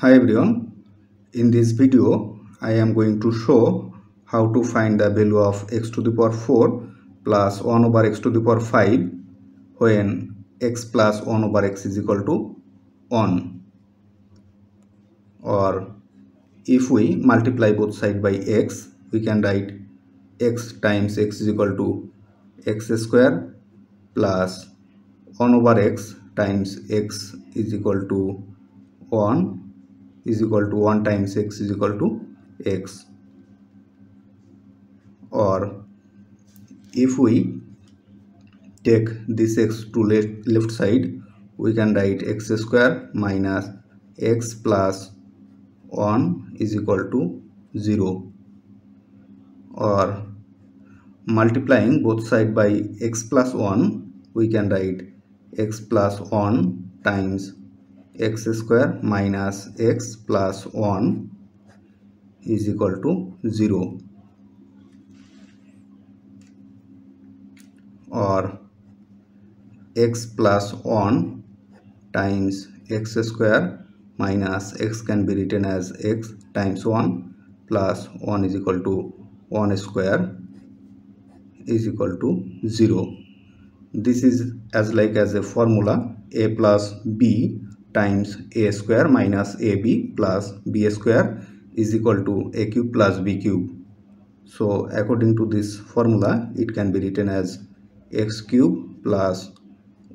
Hi everyone, in this video I am going to show how to find the value of x to the power 4 plus 1 over x to the power 5 when x plus 1 over x is equal to 1 or if we multiply both side by x we can write x times x is equal to x square plus 1 over x times x is equal to 1 is equal to 1 times x is equal to x. Or if we take this x to left, left side we can write x square minus x plus 1 is equal to 0 or multiplying both side by x plus 1 we can write x plus 1 times x square minus x plus 1 is equal to 0 or x plus 1 times x square minus x can be written as x times 1 plus 1 is equal to 1 square is equal to 0 this is as like as a formula a plus b times a square minus ab plus b square is equal to a cube plus b cube. So according to this formula it can be written as x cube plus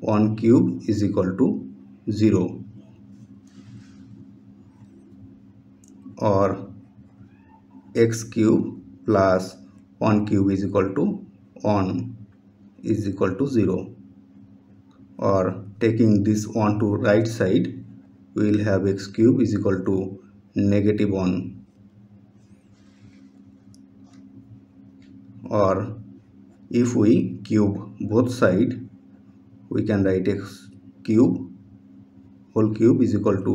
1 cube is equal to 0 or x cube plus 1 cube is equal to 1 is equal to 0 or taking this on to right side we will have x cube is equal to negative 1 or if we cube both side we can write x cube whole cube is equal to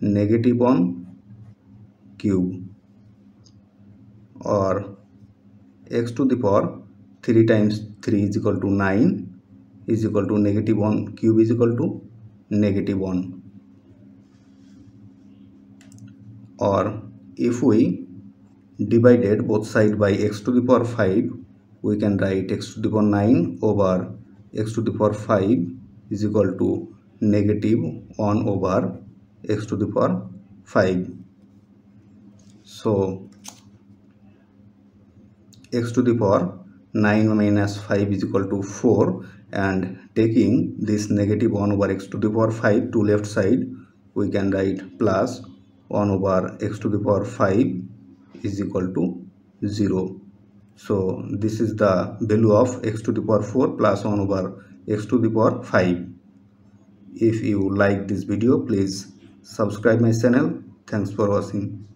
negative 1 cube. Or x to the power 3 times 3 is equal to 9 is equal to negative 1 cube is equal to negative 1 or if we divided both side by x to the power 5 we can write x to the power 9 over x to the power 5 is equal to negative 1 over x to the power 5 so x to the power 9 minus 5 is equal to 4 and taking this negative 1 over x to the power 5 to left side we can write plus 1 over x to the power 5 is equal to 0 so this is the value of x to the power 4 plus 1 over x to the power 5 if you like this video please subscribe my channel. Thanks for watching